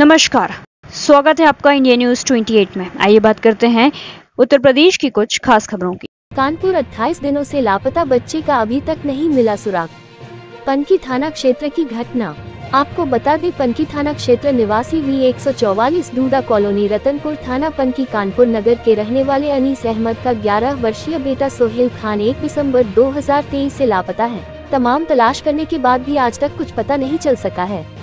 नमस्कार। स्वागत है आपका इंडिया न्यूज़ 28 में। आइए बात करते हैं उत्तर प्रदेश की कुछ खास खबरों की। कानपुर 28 दिनों से लापता बच्चे का अभी तक नहीं मिला सुराग। पनकी थाना क्षेत्र की घटना। आपको बता दें, पनकी थाना क्षेत्र निवासी वी एक डूडा कॉलोनी रतनपुर थाना पनकी कानपुर नगर के रहने वाले अनीस अहमद का 11 वर्षीय बेटा सोहेल खान 1 दिसंबर 2023 से लापता है। तमाम तलाश करने के बाद भी आज तक कुछ पता नहीं चल सका है।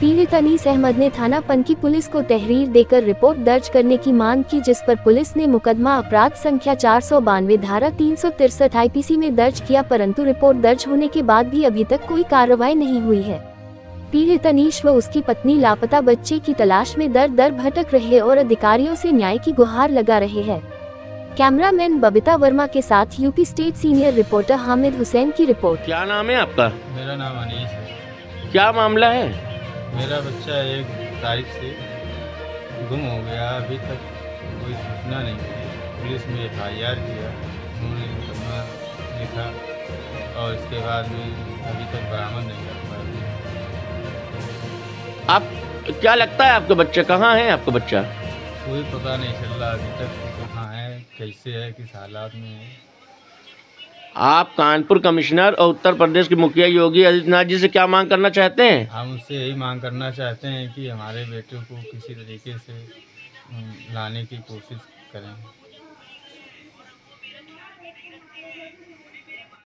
पीड़ित अनीस अहमद ने थाना पनकी पुलिस को तहरीर देकर रिपोर्ट दर्ज करने की मांग की जिस पर पुलिस ने मुकदमा अपराध संख्या चार सौ बानवे धारा तीन सौ तिरसठ आई में दर्ज किया परंतु रिपोर्ट दर्ज होने के बाद भी अभी तक कोई कार्रवाई नहीं हुई है। पीड़ित अनीश व उसकी पत्नी लापता बच्चे की तलाश में दर दर भटक रहे और अधिकारियों से न्याय की गुहार लगा रहे हैं। कैमरामैन बबिता वर्मा के साथ UP state senior reporter Hamid Hussain की रिपोर्ट। क्या नाम है आपका? मेरा नाम अनीस है। क्या मामला है? मेरा बच्चा एक तारीख से गुम हो गया अभी तक कोई सूचना नहीं मिली। पुलिस में एफ़ आई आर किया उन्होंने मुकदमा लिखा और इसके बाद में अभी तक बरामद नहीं कर पाया आप क्या लगता है आपका बच्चा कहाँ है आपका बच्चा? कोई पता नहीं चल रहा अभी तक कहाँ है कैसे है किस हालात में है। आप कानपुर कमिश्नर और उत्तर प्रदेश के मुखिया योगी आदित्यनाथ जी से क्या मांग करना चाहते हैं? हम उससे यही मांग करना चाहते हैं कि हमारे बेटे को किसी तरीके से लाने की कोशिश करें।